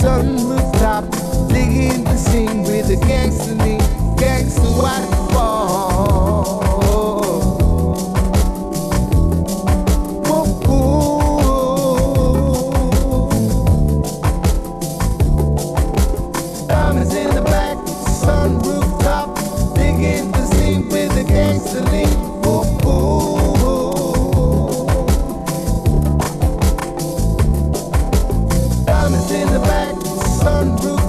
certain rooftop, digging to sing with a gangster lean, gangster white ball. Digging the scene with a gangster lean sunroof.